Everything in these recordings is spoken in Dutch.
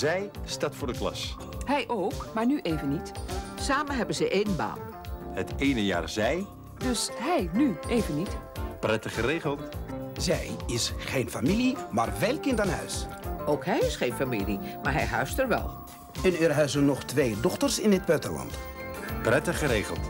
Zij staat voor de klas. Hij ook, maar nu even niet. Samen hebben ze één baan. Het ene jaar zij, Dus hij nu even niet. prettig geregeld. Zij is geen familie, maar wel kind aan huis. Ook hij is geen familie, maar hij huist er wel. En er huizen nog twee dochters in het buitenland. Prettig geregeld.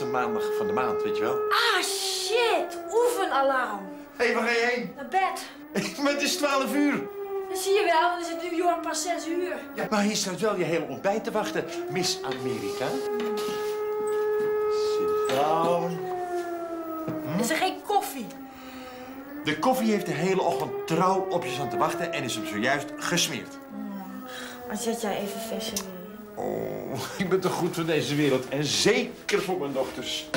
Eerste maandag van de maand, weet je wel. Ah, shit. Oefenalarm. Hé, hey, waar ga je heen? Naar bed. maar het is 12 uur. Dat zie je wel, dan is het New York pas 6 uur. Ja, maar hier staat wel je hele ontbijt te wachten, Miss Amerika. Sit down. Is er geen koffie? De koffie heeft de hele ochtend trouw op je staan te wachten en is hem zojuist gesmeerd. Dan zet jij even verse Oh, ik ben toch goed voor deze wereld en zeker voor mijn dochters.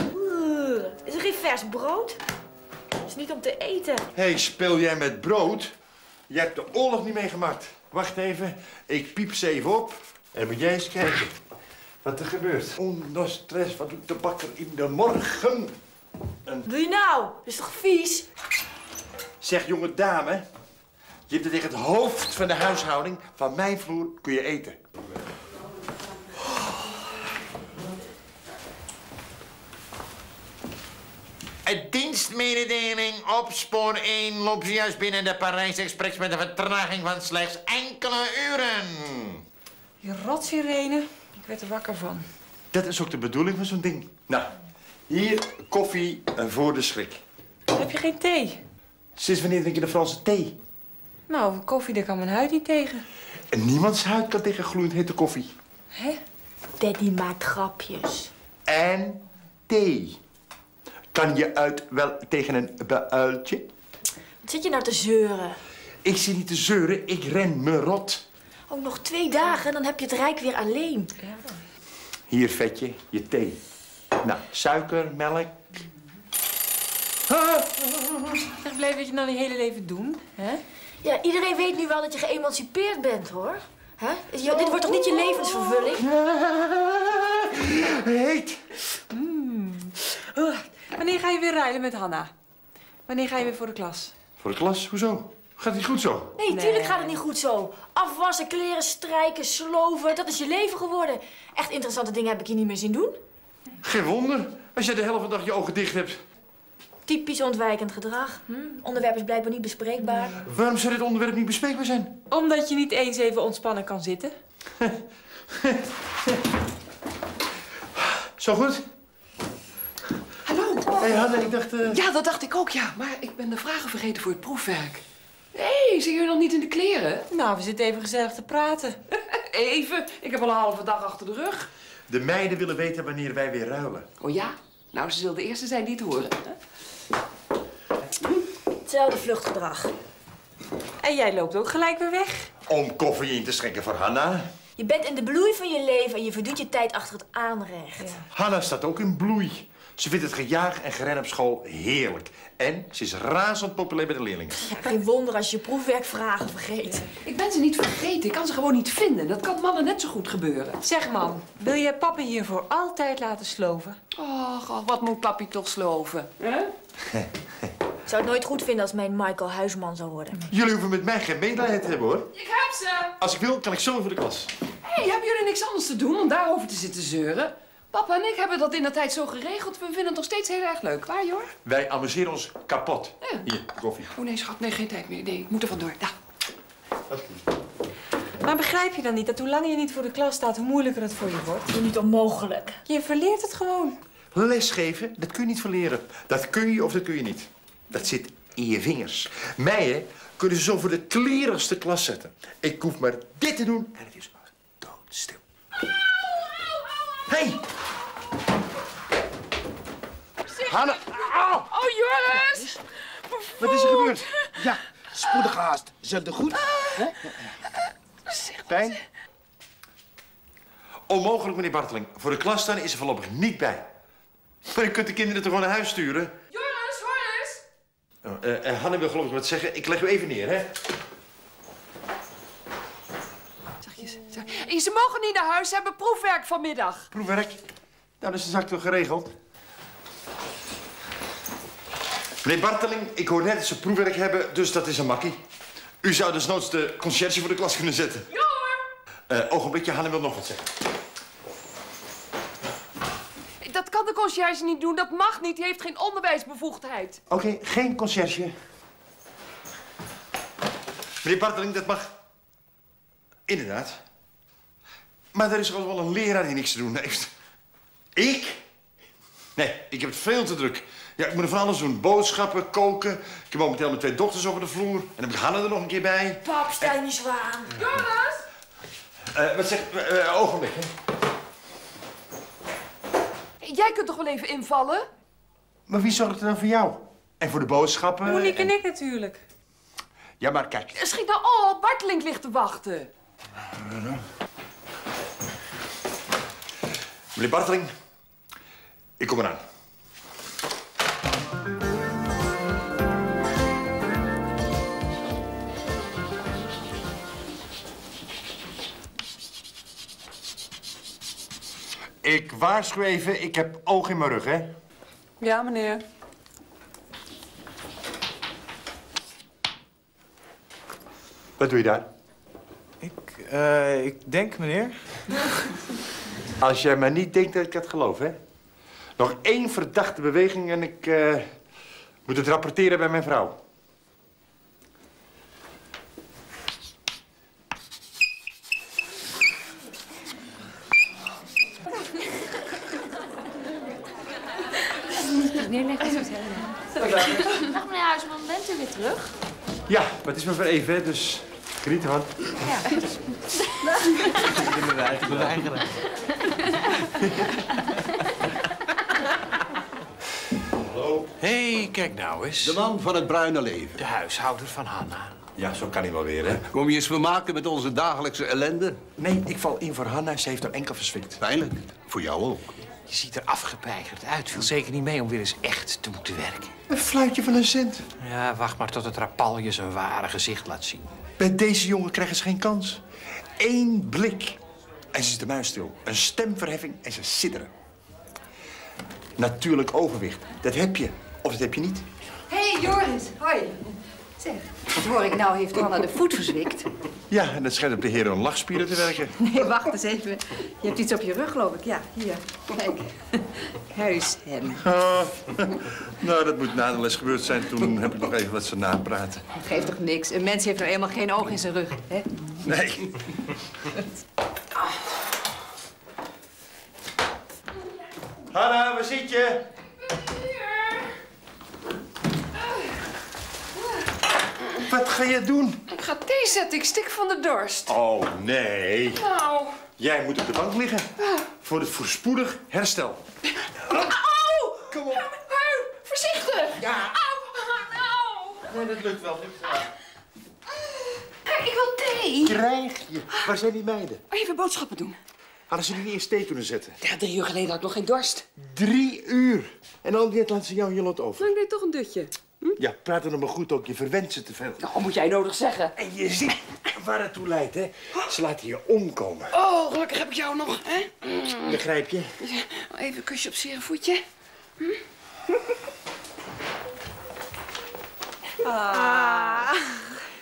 Is er geen vers brood? is niet om te eten. Hé, hey, speel jij met brood? Je hebt de oorlog niet meegemaakt. Wacht even, ik piep ze even op. En moet jij eens kijken wat er gebeurt. Onder stress, wat doet de bakker in de morgen? Wat doe je nou? Dat is toch vies? Zeg, jonge dame, je hebt het tegen het hoofd van de huishouding. Van mijn vloer kun je eten. Dienstmededeling op spoor 1 loopt juist binnen de Parijs Express met een vertraging van slechts enkele uren. Je rotsirene. Ik werd er wakker van. Dat is ook de bedoeling van zo'n ding. Nou, hier koffie eh, voor de schrik. Heb je geen thee? Sinds wanneer drink je de Franse thee? Nou, koffie, daar kan mijn huid niet tegen. En niemands huid kan tegen gloeiend hete koffie. Hè? Daddy maakt grapjes. En thee. Kan je uit wel tegen een builtje? Wat zit je nou te zeuren? Ik zit niet te zeuren, ik ren me rot. Ook nog twee dagen, dan heb je het rijk weer alleen. Hier, vetje, je thee. Nou, suiker, melk. Zeg, blijf wat je nou je hele leven doen, hè? Ja, iedereen weet nu wel dat je geëmancipeerd bent, hoor. Hè? Ja, dit wordt toch niet je levensvervulling? Heet. Uh, wanneer ga je weer ruilen met Hanna? Wanneer ga je weer voor de klas? Voor de klas, hoezo? Gaat niet goed zo? Nee, tuurlijk gaat het niet goed zo. Afwassen, kleren strijken, sloven, dat is je leven geworden. Echt interessante dingen heb ik je niet meer zien doen. Geen wonder, als je de helft van de dag je ogen dicht hebt. Typisch ontwijkend gedrag. Hm? Onderwerp is blijkbaar niet bespreekbaar. Waarom zou dit onderwerp niet bespreekbaar zijn? Omdat je niet eens even ontspannen kan zitten. Zo goed? Hé, hey, Hanne, ik dacht... eh, Ja, dat dacht ik ook, ja. Maar ik ben de vragen vergeten voor het proefwerk. Hé, hey, zijn jullie nog niet in de kleren? Nou, we zitten even gezellig te praten. Even. Ik heb al een halve dag achter de rug. De meiden willen weten wanneer wij weer ruilen. Oh ja? Nou, ze zullen de eerste zijn die het horen. Hetzelfde vluchtgedrag. En jij loopt ook gelijk weer weg. Om koffie in te schenken voor Hanna. Je bent in de bloei van je leven en je verdoet je tijd achter het aanrecht. Hanna staat ook in bloei. Ze vindt het gejaag en geren op school heerlijk. En ze is razend populair bij de leerlingen. Ja, geen wonder als je je proefwerkvragen vergeet. Ik ben ze niet vergeten. Ik kan ze gewoon niet vinden. Dat kan mannen net zo goed gebeuren. Zeg, man, wil je papa hier voor altijd laten sloven? Och, och, wat moet papi toch sloven? Ik zou het nooit goed vinden als mijn Michael Huisman zou worden. Jullie hoeven met mij geen medelijden te hebben, hoor. Ik heb ze! Als ik wil, kan ik zo voor de klas. Hé, hey, hebben jullie niks anders te doen om daarover te zitten zeuren? Papa en ik hebben dat in de tijd zo geregeld. We vinden het nog steeds heel erg leuk. Waar, Jor? Wij amuseren ons kapot. Ja. Hier, koffie. Oh nee, schat. Nee, geen tijd meer. Nee, ik moet er vandoor. Ja. Maar begrijp je dan niet dat hoe langer je niet voor de klas staat, hoe moeilijker het voor je wordt? Dat is niet onmogelijk. Je verleert het gewoon. Lesgeven, dat kun je niet verleren. Dat kun je of dat kun je niet. Dat zit in je vingers. Mij, hè, kunnen ze zo voor de klerigste klas zetten. Ik hoef maar dit te doen en het is doodstil. Hé! Hey! Hanna! Au! Oh, Joris! Wat is er gebeurd? Ja, spoedig haast. Zelfde goed? Hè? Pijn? Onmogelijk, meneer Barteling. Voor de klas staan is er voorlopig niet bij. Maar je kunt de kinderen toch gewoon naar huis sturen? Joris, Horace! Oh, eh, Hanne wil geloof ik wat zeggen. Ik leg u even neer, hè? Zachtjes. zacht- Ze mogen niet naar huis, ze hebben proefwerk vanmiddag. Proefwerk. Nou, dat is de zaak toch geregeld? Meneer Barteling, ik hoor net dat ze proefwerk hebben, dus dat is een makkie. U zou dus noods de conciërge voor de klas kunnen zetten. Ja hoor! Eh ogenblikje, Hanne wil nog wat zeggen. Dat kan de conciërge niet doen, dat mag niet. Die heeft geen onderwijsbevoegdheid. Oké, geen conciërge. Meneer Barteling, dat mag. Inderdaad. Maar er is wel een leraar die niks te doen heeft. Ik? Nee, ik heb het veel te druk. Ja, ik moet er van alles doen. Boodschappen, koken. Ik heb momenteel mijn twee dochters over de vloer. En dan heb ik Hanne er nog een keer bij. Pap, stel je niet zo aan. Joris! Eh, wat zegt... eh eh, ogenblik, hè. Jij kunt toch wel even invallen? Maar wie zorgt er dan voor jou? En voor de boodschappen? Monique en en- ik natuurlijk. Ja, maar kijk. Schiet nou op, Bartelink ligt te wachten. Meneer Barteling, ik kom eraan. Ik waarschuw even, ik heb oog in mijn rug, hè? Ja, meneer. Wat doe je daar? Ik, eh, ik denk, meneer. Als jij maar niet denkt dat ik het geloof, hè? Nog één verdachte beweging en ik eh, moet het rapporteren bij mijn vrouw. Dag meneer Huisman, bent u weer terug? Ja, maar het is maar voor even, hè, dus geniet ervan. Hé, hey, kijk nou eens. De man van het bruine leven. De huishouder van Hanna. Ja, zo kan hij wel weer, hè? Kom je eens vermaken met onze dagelijkse ellende? Nee, ik val in voor Hanna. Ze heeft er enkel verswikt. Pijnlijk. Voor jou ook. Je ziet er afgepeigerd uit. Viel zeker niet mee om weer eens echt te moeten werken. Een fluitje van een cent. Ja, wacht maar tot het rapalje zijn ware gezicht laat zien. Bij deze jongen krijgen ze geen kans. Eén blik. En ze zit de muis stil. Een stemverheffing en ze sidderen. Natuurlijk overwicht. Dat heb je. Of dat heb je niet. Hé, hey, Joris. Hoi. Zeg, wat hoor ik nou? Heeft Hanna de voet verzwikt? Ja, en dat schijnt op de heren een lachspieren te werken. Nee, wacht eens even. Je hebt iets op je rug, geloof ik. Ja, hier. Kijk. Huishem. Oh, nou, dat moet na de les gebeurd zijn. Toen heb ik nog even wat ze napraten. Geeft toch niks? Een mens heeft nou eenmaal geen oog in zijn rug, hè? Nee. Hanna, waar zit je? Wat ga je doen? Ik ga thee zetten, ik stik van de dorst. Oh, nee. Nou. Jij moet op de bank liggen. Voor het voorspoedig herstel. Au! Kom op. Au! Voorzichtig! Ja. Au! Nou! Nee, dat lukt wel. Hey, ik wil thee. Krijg je. Waar zijn die meiden? Even boodschappen doen. Hadden ze niet eerst thee kunnen zetten? Ja, drie uur geleden had ik nog geen dorst. Drie uur. En al die tijd laten ze jou je lot over. Nou, ik deed toch een dutje. Ja, praat er nog maar goed ook. Je verwendt ze te veel. Nou, moet jij nodig zeggen. En je ziet waar het toe leidt, hè? Ze laten je omkomen. Oh, gelukkig heb ik jou nog, hè? Begrijp je? Even een kusje op zere voetje.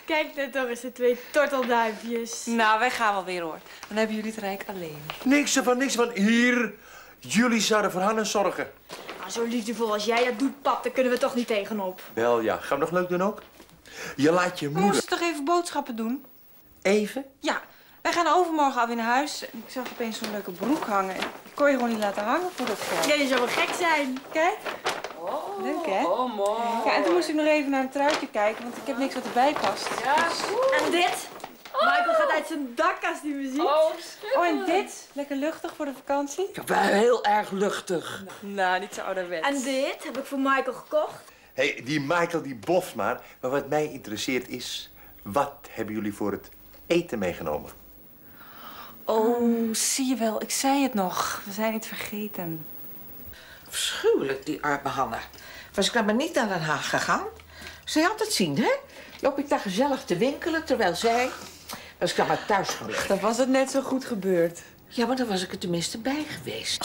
Kijk net toch eens, de twee tortelduimpjes. Nou, wij gaan wel weer hoor. Dan hebben jullie het rijk alleen. Niks ervan, niks van. Hier. Jullie zouden voor Hanna zorgen. Zo liefdevol als jij dat doet, pap, daar kunnen we toch niet tegenop. Wel ja. Gaan we nog leuk doen ook? Je laat je moeder... moesten toch even boodschappen doen? Even? Ja, wij gaan overmorgen alweer naar huis. En ik zag opeens zo'n leuke broek hangen. En Ik kon je gewoon niet laten hangen voor dat geld. Ja, je zou wel gek zijn. Kijk. Leuk, hè? Oh, mooi. Ja, en toen moest ik nog even naar een truitje kijken, want ik heb niks wat erbij past. En dit? Michael gaat uit zijn dak als die me ziet. Oh, Oh, en dit? Lekker luchtig voor de vakantie? Ja, wel heel erg luchtig. Nou, niet zo ouderwets. En dit heb ik voor Michael gekocht. Hé, hey, die Michael die boft maar. Maar wat mij interesseert is... Wat hebben jullie voor het eten meegenomen? Oh, zie je wel, ik zei het nog. We zijn het vergeten. Afschuwelijk, die arme Hanna. Was ik dan maar niet naar Den Haag gegaan? Zij had het zien, hè? Loop ik daar gezellig te winkelen, terwijl zij... Was ik dan maar thuis gebleven. Dan was het net zo goed gebeurd. Ja, maar dan was ik er tenminste bij geweest.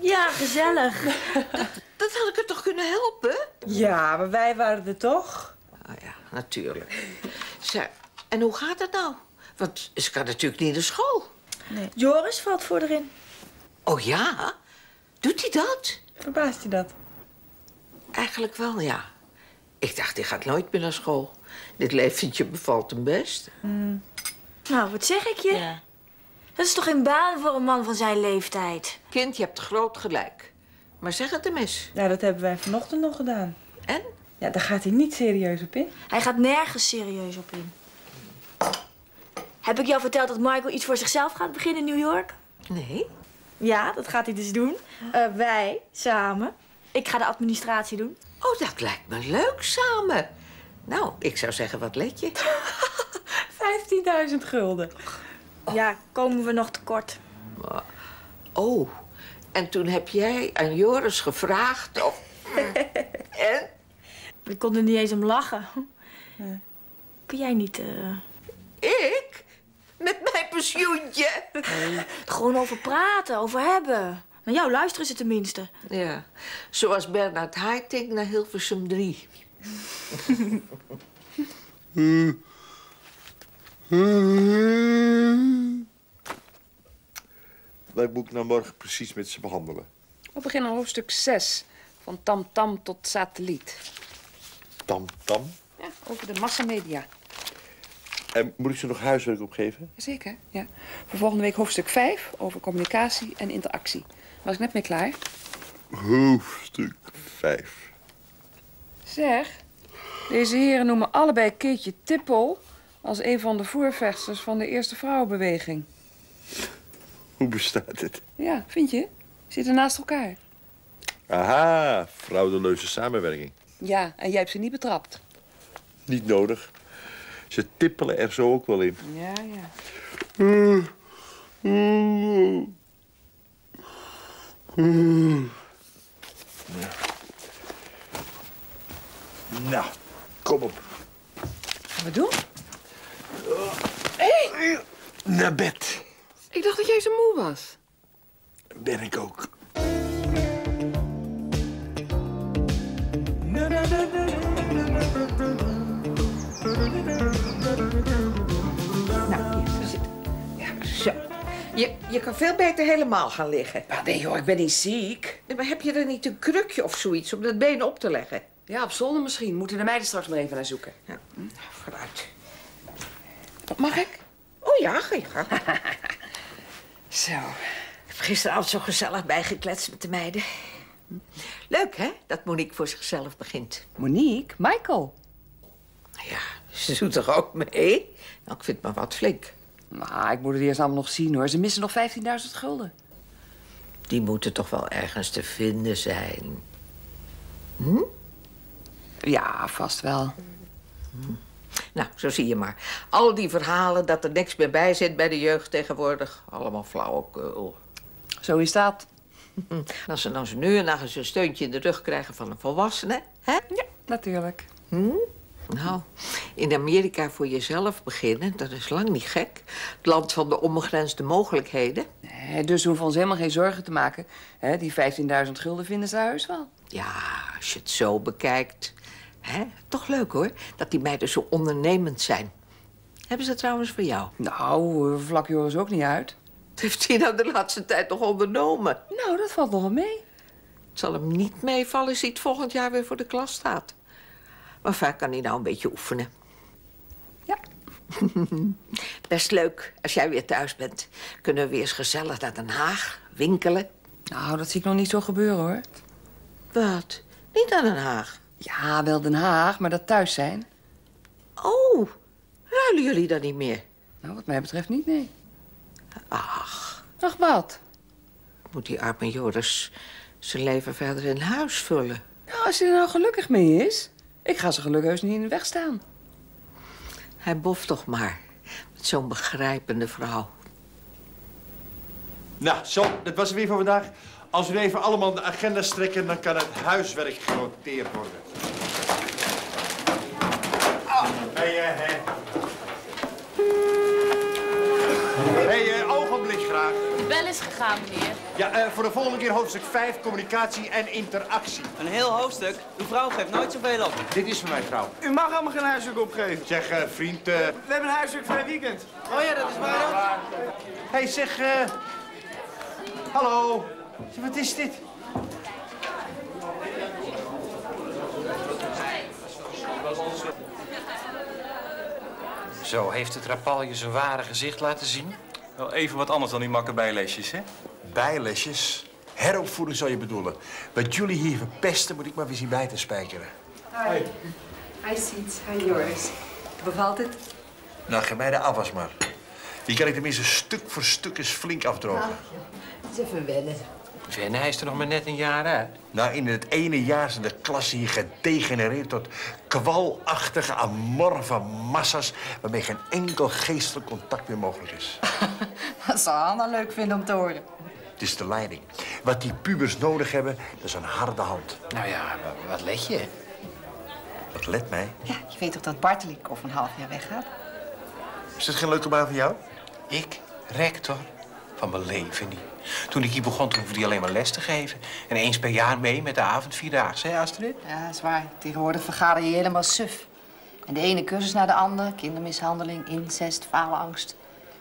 Ja, gezellig. Dat had ik er toch kunnen helpen? Ja, maar wij waren er toch? Oh ja, natuurlijk. Zeg, en hoe gaat het nou? Want ze kan natuurlijk niet naar school. Joris valt voor erin. Oh ja? Doet hij dat? Verbaast je dat? Eigenlijk wel, ja. Ik dacht, hij gaat nooit meer naar school. Dit leventje bevalt hem best. Nou, wat zeg ik je? Dat is toch geen baan voor een man van zijn leeftijd? Kind, je hebt groot gelijk. Maar zeg het hem eens. Ja, dat hebben wij vanochtend nog gedaan. En? Ja, daar gaat hij niet serieus op in. Hij gaat nergens serieus op in. Heb ik jou verteld dat Michael iets voor zichzelf gaat beginnen in New York? Nee. Ja, dat gaat hij dus doen. Eh, wij, samen. Ik ga de administratie doen. Oh, dat lijkt me leuk samen. Nou, ik zou zeggen, wat let je? 15.000 gulden. Ja, komen we nog tekort. Oh, en toen heb jij aan Joris gevraagd of... en? Ik kon er niet eens om lachen. Kun jij niet... eh, Ik? Met mijn pensioentje? gewoon over praten, over hebben? Naar jou luisteren ze tenminste. Ja, zoals Bernard Haitink naar Hilversum 3. Wat moet ik nou morgen precies met ze behandelen? We beginnen hoofdstuk 6. Van tam-tam tot satelliet. Tam, tam. Ja, over de massamedia. En moet ik ze nog huiswerk opgeven? Zeker, ja. Voor volgende week hoofdstuk 5 over communicatie en interactie. Was ik net mee klaar? Hoofdstuk 5. Zeg, deze heren noemen allebei Keetje Tippel als een van de voorvechters van de eerste vrouwenbeweging. Hoe bestaat het? Ja, vind je? Zitten naast elkaar. Aha, fraudeleuze samenwerking. Ja, en jij hebt ze niet betrapt. Niet nodig. Ze tippelen er zo ook wel in. Ja, ja. Nou, kom op. Gaan we doen? Naar bed. Ik dacht dat jij zo moe was. Ben ik ook. Nou, hier, zit. Ja, zo. Je, je kan veel beter helemaal gaan liggen. Ah, nee hoor, ik ben niet ziek. Nee, maar heb je er niet een krukje of zoiets om dat been op te leggen? Ja, op zolder misschien. Moeten de meiden straks maar even naar zoeken. Ja, vooruit. Mag ik? Oh ja, ga je gang. Zo. Ik heb gisteravond zo gezellig bijgekletst met de meiden. Leuk, hè, dat Monique voor zichzelf begint. Monique, Michael. Ja, ze doet toch ook mee? Nou, ik vind het maar wat flink. Nou, ik moet het eerst allemaal nog zien hoor. Ze missen nog 15.000 gulden. Die moeten toch wel ergens te vinden zijn. Ja, vast wel. Nou, zo zie je maar. Al die verhalen dat er niks meer bij zit bij de jeugd tegenwoordig. Allemaal flauwekul. Zo is dat. Als ze nu en dan eens een steuntje in de rug krijgen van een volwassene, hè? Ja, natuurlijk. Nou, in Amerika voor jezelf beginnen, dat is lang niet gek. Het land van de onbegrensde mogelijkheden. Nee, dus we hoeven ons helemaal geen zorgen te maken. Hè, die 15.000 gulden vinden ze thuis wel. Ja, als je het zo bekijkt. Hè? Toch leuk hoor, dat die meiden zo ondernemend zijn. Hebben ze trouwens voor jou? Nou, eh, vlak Joris ook niet uit. Wat heeft hij nou de laatste tijd nog ondernomen? Nou, dat valt wel mee. Het zal hem niet meevallen als hij het volgend jaar weer voor de klas staat. Maar vaak kan hij nou een beetje oefenen. Ja. Best leuk, als jij weer thuis bent. Kunnen we weer eens gezellig naar Den Haag, winkelen. Nou, dat zie ik nog niet zo gebeuren hoor. Wat? Niet naar Den Haag? Ja, wel Den Haag, maar dat thuis zijn. Oh, ruilen jullie dan niet meer? Nou, wat mij betreft niet, nee. Ach, Ach, wat? moet die arme Joris zijn leven verder in huis vullen? Nou, als hij er nou gelukkig mee is. Ik ga ze gelukkig heus niet in de weg staan. Hij boft toch maar met zo'n begrijpende vrouw. Nou, zo, dat was het weer voor vandaag. Als we even allemaal de agenda strekken, dan kan het huiswerk genoteerd worden. Hey, eh, hey. Hey, eh, ogenblik graag. Wel is gegaan, meneer. Ja, eh, voor de volgende keer hoofdstuk 5, communicatie en interactie. Een heel hoofdstuk? Uw vrouw geeft nooit zoveel op. Dit is voor mijn vrouw. U mag allemaal geen huiswerk opgeven. Zeg, eh, vriend... eh, We hebben een huiswerk vrij weekend. Oh ja, dat is waar. hey, zeg... eh, Hallo. Wat is dit? Zo, heeft het rapalje zijn ware gezicht laten zien? Wel even wat anders dan die makke bijlesjes, hè? Bijlesjes? Heropvoeding zou je bedoelen. Wat jullie hier verpesten, moet ik maar weer zien bij te spijkeren. Hi. Hi, Siet. Hi, Joris. Bevalt het? Nou, geef mij de afwas maar. Die kan ik tenminste stuk voor stuk eens flink afdrogen. Het is even wennen. Venne, hij is er nog maar net een jaar uit. Nou, in het ene jaar zijn de klassen hier gedegenereerd tot kwalachtige, amorfe massa's... waarmee geen enkel geestelijk contact meer mogelijk is. Dat zou Anna leuk vinden om te horen. Het is de leiding. Wat die pubers nodig hebben, dat is een harde hand. Nou ja, wa- wat let je? Wat let mij. Ja, je weet toch dat Bartelik over een half jaar weggaat? Is dat geen leuke baan voor jou? Ik, rector, van mijn leven niet. Toen ik hier begon, toen hoefde hij alleen maar les te geven. En eens per jaar mee met de avondvierdaagse, hè Astrid? Ja, dat is waar. Tegenwoordig vergader je helemaal suf. En de ene cursus naar de andere. Kindermishandeling, incest, faalangst.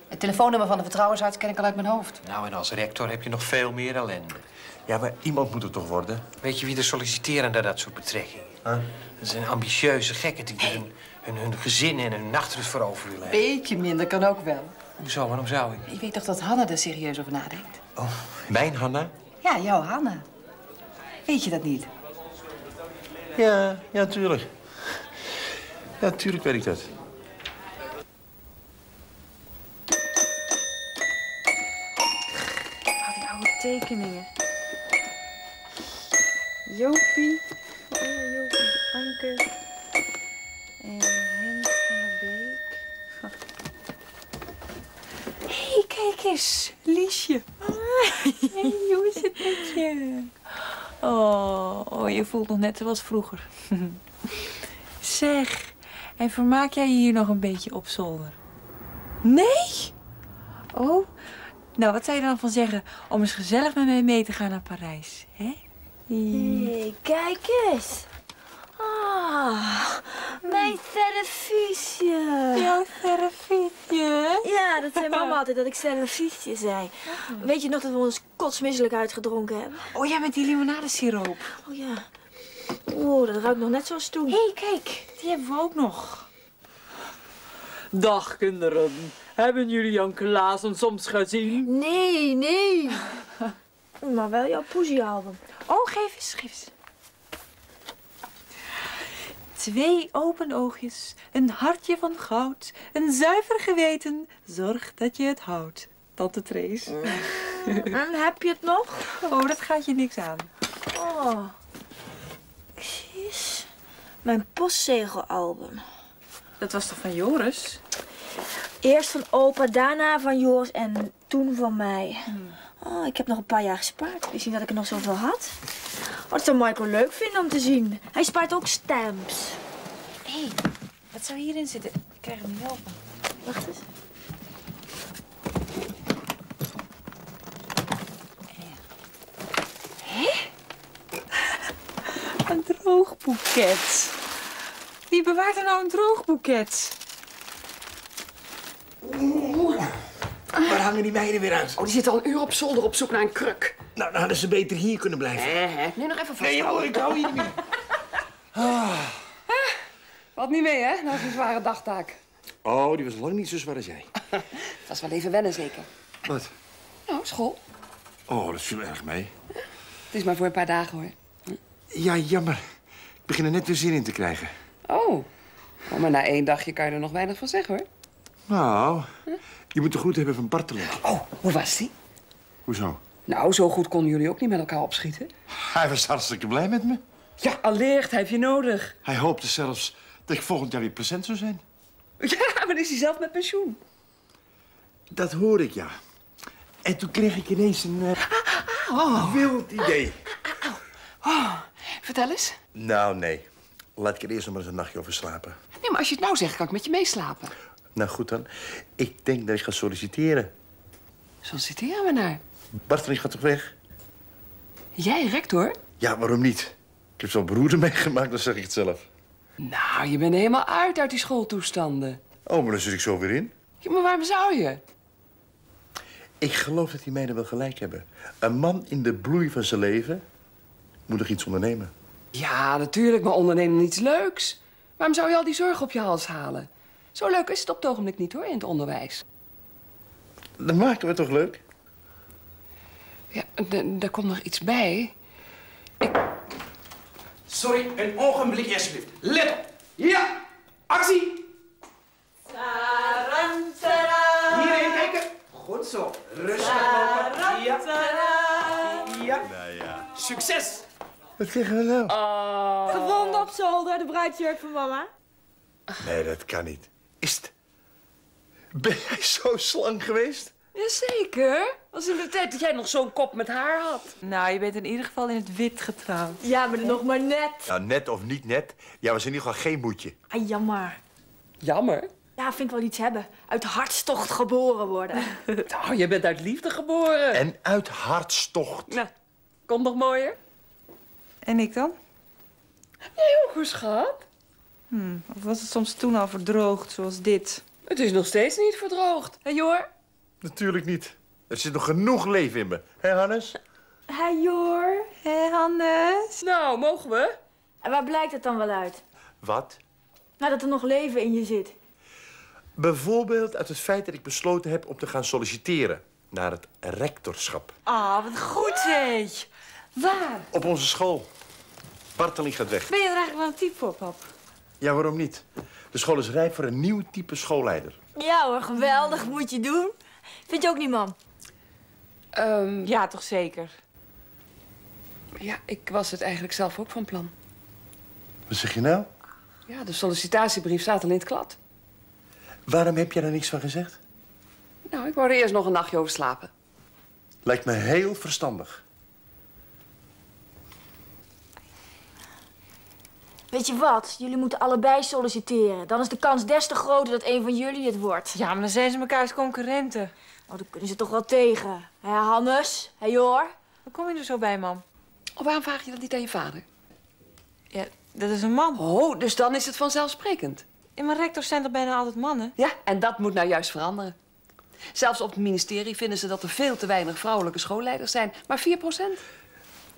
Het telefoonnummer van de vertrouwensarts ken ik al uit mijn hoofd. Nou, en als rector heb je nog veel meer ellende. Ja, maar iemand moet het toch worden? Weet je wie er solliciteren naar dat soort betrekkingen? Dat zijn ambitieuze gekken die hun, hun, hun gezin en hun nachtrust voor over willen hebben. Beetje minder kan ook wel. Hoezo, waarom zou ik? Je weet toch dat Hanna er serieus over nadenkt? Oh, mijn Hanna? Ja, jouw Hanna. Weet je dat niet? Ja, ja, tuurlijk. Ja, tuurlijk weet ik dat. Al die oude tekeningen. Jopie. Oh, Jopie. Anke. En Henk van der Beek. Hé, hey, kijk eens. Liesje. Hey, hoe is het met je? Oh, oh, je voelt nog net zoals vroeger. zeg, en vermaak jij je hier nog een beetje op zolder? Nee? Oh, nou, wat zou je dan van zeggen om eens gezellig met mij mee te gaan naar Parijs? Hè? Hé, kijk eens. Ah, mijn televisie. Jouw televisie? Ja, dat zei mama altijd, dat ik televisie zei. Weet je nog dat we ons kotsmisselijk uitgedronken hebben? Oh ja, met die limonadesiroop. Oh ja. Oeh, dat ruikt nog net zoals toen. Hé, hey, kijk, die hebben we ook nog. Dag, kinderen. Hebben jullie Jan Klaassen soms gezien? Nee, nee. maar wel jouw poesiealbum. Oh, geef eens, geef eens. Twee open oogjes, een hartje van goud, een zuiver geweten. Zorg dat je het houdt. Tante Trees. En heb je het nog? Oh, dat gaat je niks aan. Oh. Jeez. Mijn postzegelalbum. Dat was toch van Joris? Eerst van opa, daarna van Joris en toen van mij. Oh, ik heb nog een paar jaar gespaard. Je dat ik er nog zoveel had? Dat zou Michael leuk vinden om te zien. Hij spaart ook stamps. Hé, hey, wat zou hierin zitten? Ik krijg hem niet open. Wacht eens. Een droogboeket. Wie bewaart er nou een droogboeket? Waar hangen die meiden weer uit? Oh, die zitten al een uur op zolder op zoek naar een kruk. Nou, dan hadden ze beter hier kunnen blijven. Hé. Nu nog even vast. Nee, ik hou hier niet meer. Valt niet mee, hè? Na zo'n zware dagtaak. Oh, die was lang niet zo zwaar als jij. Dat was wel even wennen, zeker. Wat? Nou, school. Oh, dat viel erg mee. Het is maar voor een paar dagen, hoor. Ja, jammer. Ik begin er net weer zin in te krijgen. Oh. oh maar na één dagje kan je er nog weinig van zeggen, hoor. Nou, je moet de goed hebben van Bartelen. Oh, hoe was die? Hoezo? Nou, zo goed konden jullie ook niet met elkaar opschieten. Hij was hartstikke blij met me. Ja, allicht, hij heeft je nodig. Hij hoopte zelfs dat ik volgend jaar weer present zou zijn. Ja, maar is hij zelf met pensioen? Dat hoor ik, ja. En toen kreeg ik ineens een eh, wild idee. Oh, vertel eens. Nou, nee. Laat ik er eerst nog maar eens een nachtje over slapen. Nee, maar als je het nou zegt, kan ik met je meeslapen. Nou goed dan. Ik denk dat ik ga solliciteren. Solliciteren we naar? Barteling gaat toch weg? Jij, rector? Ja, waarom niet? Ik heb zo'n broeder meegemaakt, dan zeg ik het zelf. Nou, je bent helemaal uit uit die schooltoestanden. Oh, maar dan zit ik zo weer in. Ja, maar waarom zou je? Ik geloof dat die meiden wel gelijk hebben. Een man in de bloei van zijn leven moet nog iets ondernemen. Ja, natuurlijk, maar ondernemen iets leuks. Waarom zou je al die zorg op je hals halen? Zo leuk is het op het ogenblik niet, hoor, in het onderwijs. Dan maken we het toch leuk? Ja, daar komt nog iets bij. Sorry, een ogenblik alsjeblieft. Let op. Ja, actie. Hierheen kijken. Goed zo. Rustig lopen. Ja. Ja. Nou ja. Succes. Wat krijgen we nou? Gevonden op zolder, de bruidsjurk van mama. Nee, dat kan niet. Is het... Ben jij zo slank geweest? Jazeker. Was in de tijd dat jij nog zo'n kop met haar had. Nou, je bent in ieder geval in het wit getrouwd. Ja, maar nog maar net. Nou, net of niet net. Jij was in ieder geval geen moedje. Ah, jammer. Jammer. Ja, vind ik wel iets hebben. Uit hartstocht geboren worden. Oh, je bent uit liefde geboren. En uit hartstocht. Nou, komt nog mooier. En ik dan? Jij ook, hoor, schat. Hm, of was het soms toen al verdroogd, zoals dit? Het is nog steeds niet verdroogd. Hé, Jor? Natuurlijk niet. Er zit nog genoeg leven in me. Hé, Hannes? Hé, Jor. Hé, Hannes. Nou, mogen we? En waar blijkt het dan wel uit? Wat? Nou, dat er nog leven in je zit. Bijvoorbeeld uit het feit dat ik besloten heb om te gaan solliciteren naar het rectorschap. Ah, wat goed, hé. Waar? Op onze school. Barteling gaat weg. Ben je er eigenlijk wel een type voor, pap? Ja, waarom niet? De school is rijp voor een nieuw type schoolleider. Ja hoor, geweldig. Moet je doen. Vind je ook niet, man? Ehm, Ja, toch zeker. ja, ik was het eigenlijk zelf ook van plan. Wat zeg je nou? Ja, de sollicitatiebrief staat al in het klad. Waarom heb je daar niks van gezegd? Nou, ik wou er eerst nog een nachtje over slapen. Lijkt me heel verstandig. Weet je wat? Jullie moeten allebei solliciteren. Dan is de kans des te groter dat een van jullie het wordt. Ja, maar dan zijn ze mekaars concurrenten. Oh, dan kunnen ze toch wel tegen. Hé, Hannes? Hé, Jor? Hoe kom je er zo bij, mam? Oh, waarom vraag je dat niet aan je vader? Ja, dat is een man. Oh, dus dan is het vanzelfsprekend. In mijn rectors zijn toch bijna altijd mannen? Ja, en dat moet nou juist veranderen. Zelfs op het ministerie vinden ze dat er veel te weinig vrouwelijke schoolleiders zijn. Maar 4 procent.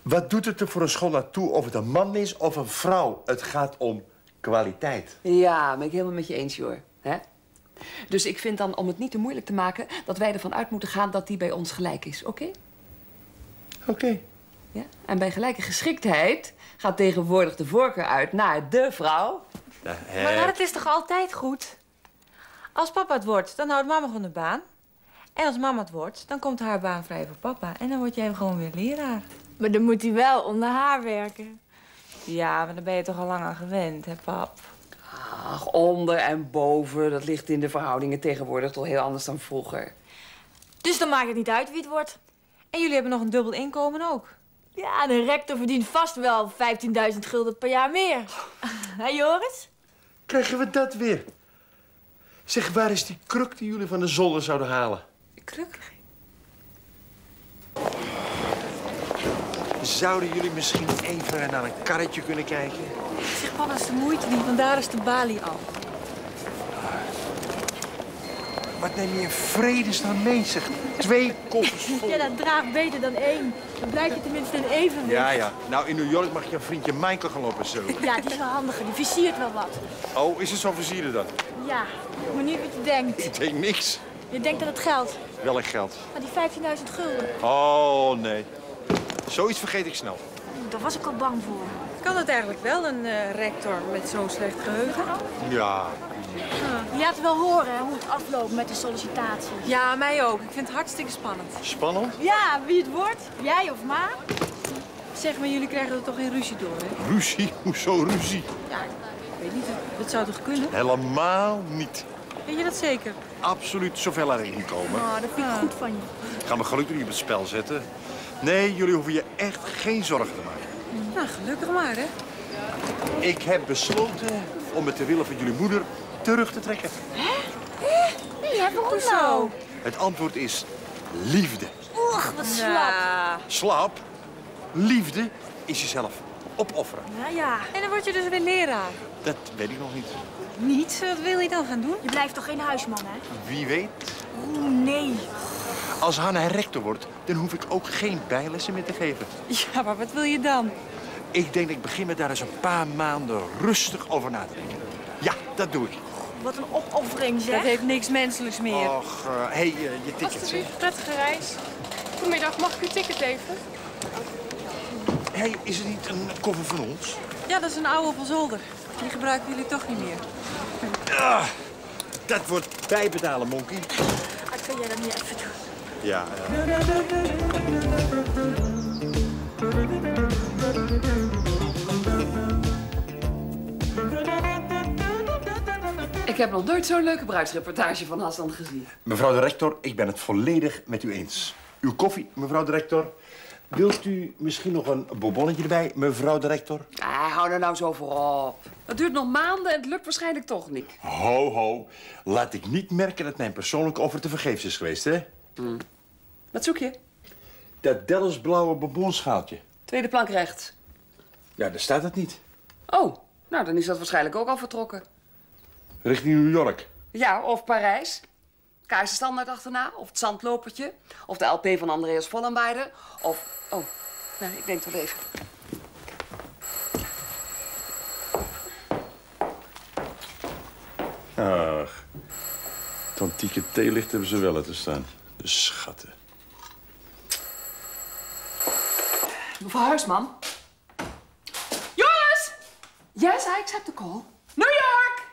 Wat doet het er voor een school naartoe of het een man is of een vrouw? Het gaat om kwaliteit. Ja, ben ik helemaal met je eens, hoor. Hè? Dus ik vind dan, om het niet te moeilijk te maken... dat wij ervan uit moeten gaan dat die bij ons gelijk is, oké? Oké. Ja? En bij gelijke geschiktheid gaat tegenwoordig de voorkeur uit naar de vrouw. Nou, Maar, maar het is toch altijd goed? Als papa het wordt, dan houdt mama gewoon de baan. En als mama het wordt, dan komt haar baan vrij voor papa. En dan word jij gewoon weer leraar. Maar dan moet hij wel onder haar werken. Ja, maar daar ben je toch al lang aan gewend, hè, pap? Ach, onder en boven, dat ligt in de verhoudingen tegenwoordig toch heel anders dan vroeger. Dus dan maakt het niet uit wie het wordt. En jullie hebben nog een dubbel inkomen ook. Ja, de rector verdient vast wel 15.000 gulden per jaar meer. Hé, Joris? Krijgen we dat weer? Zeg, waar is die kruk die jullie van de zolder zouden halen? Kruk? Zouden jullie misschien even naar een karretje kunnen kijken? Zeg, papa, dat is de moeite niet, want daar is de balie al. Wat neem je in vredesnaam mee, zeg? Twee koffers vol. Ja, dat draagt beter dan één. Dan blijf je tenminste in evenwicht. Ja, ja. Nou, in New York mag je een vriendje Michael gaan lopen zo. Ja, die is wel handiger. Die versiert wel wat. Oh, is het zo versieren dan? Ja, ik weet niet wat je denkt. Ik denk niks. Je denkt aan het geld. Welk geld? Maar die 15.000 gulden, Oh, nee. Zoiets vergeet ik snel. daar was ik al bang voor. Kan het eigenlijk wel, een eh, rector met zo'n slecht geheugen? Ja. Je laat wel horen hè, hoe het afloopt met de sollicitatie. Ja, mij ook. Ik vind het hartstikke spannend. Spannend? Ja, wie het wordt? Jij of Ma? Zeg maar, jullie krijgen er toch geen ruzie door, hè? Ruzie? Hoezo ruzie? Ja, ik weet niet. Dat zou toch kunnen? Helemaal niet. Weet je dat zeker? absoluut zover laten inkomen. Oh, dat vind ik goed van je. Ik ga mijn geluk niet op het spel zetten. Nee, jullie hoeven je echt geen zorgen te maken. Nou, gelukkig maar, hè. Ik heb besloten om het ter wille van jullie moeder terug te trekken. Ja, waarom nou? Het antwoord is liefde. Oeg, wat slap. Slap, liefde is jezelf opofferen. Nou ja. En dan word je dus weer leraar. Dat weet ik nog niet. Niet? Wat wil je dan gaan doen? Je blijft toch geen huisman, hè? Wie weet. Oeh, nee. Als Hanna rector wordt, dan hoef ik ook geen bijlessen meer te geven. Ja, maar wat wil je dan? Ik denk dat ik begin met daar eens een paar maanden rustig over na te denken. Ja, dat doe ik. Wat een opoffering, zeg. Dat heeft niks menselijks meer. Och, hé, hey, eh, je ticket. Alsjeblieft, prettige reis. Goedemiddag, mag ik uw ticket even? Hé, hey, is het niet een koffer van ons? Ja, dat is een oude van zolder. Die gebruiken jullie toch niet meer. Ah, dat wordt bijbetalen, Monkey. Ah, Kan jij dat niet even doen? Ja, ja. Ik heb nog nooit zo'n leuke bruidsreportage van Hassan gezien. Mevrouw de rector, ik ben het volledig met u eens. Uw koffie, mevrouw de rector. Wilt u misschien nog een bonbonnetje erbij, mevrouw de rector? Ah, hou er nou zo voor op. Het duurt nog maanden en het lukt waarschijnlijk toch niet. Ho, ho. Laat ik niet merken dat mijn persoonlijke offer te vergeefs is geweest, hè? Wat zoek je? Dat Dellens blauwe bonbonschaaltje. Tweede plank rechts. Ja, daar staat het niet. Oh, nou dan is dat waarschijnlijk ook al vertrokken. Richting New York. Ja, of Parijs. Keizersstandaard achterna, of het zandlopertje, of de LP van Andreas Vollenweider, of... Oh, nee, ik denk toch even. Ach, het antieke theelicht hebben ze wel te staan. De schatten. Mevrouw Huisman? Jongens! Yes, I accept the call. New York!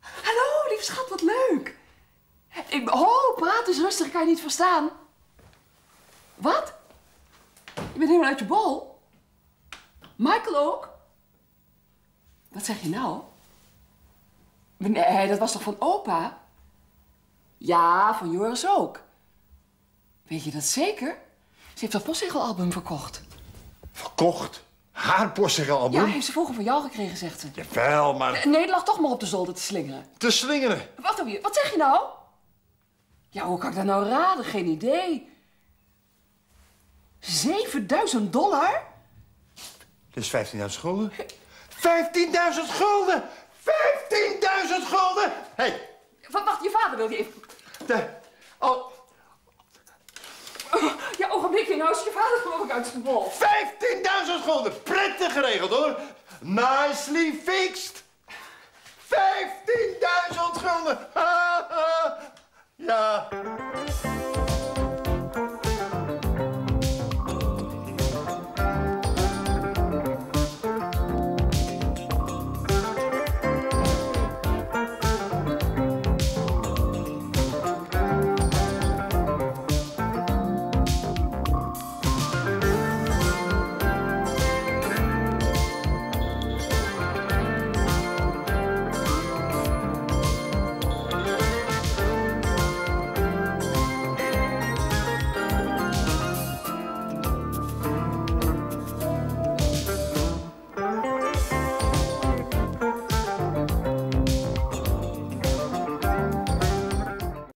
Hallo, lieve schat, wat leuk. Ik, oh, praat eens rustig, ik kan je niet verstaan. Wat? Je bent helemaal uit je bol? Michael ook? Wat zeg je nou? Nee, dat was toch van opa? Ja, van Joris ook. Weet je dat zeker? Ze heeft dat postzegelalbum verkocht. Verkocht? Haar postzegelalbum? Ja, heeft ze vroeger van jou gekregen, zegt ze. Jawel, maar Nee, het lag toch maar op de zolder te slingeren. te slingeren. Wacht even, wat zeg je nou? Ja, hoe kan ik dat nou raden? Geen idee. 7000 dollar? Dat is 15.000 gulden. 15.000 gulden! 15.000 gulden! Hé, hey, Wa- Wacht, je vader wil die even... de... Oh, Ja, ogenblikje, nou is je vader geloof ik uit zijn bol. 15.000 gulden! Prettig geregeld, hoor. Nicely fixed! 15.000 gulden! ja.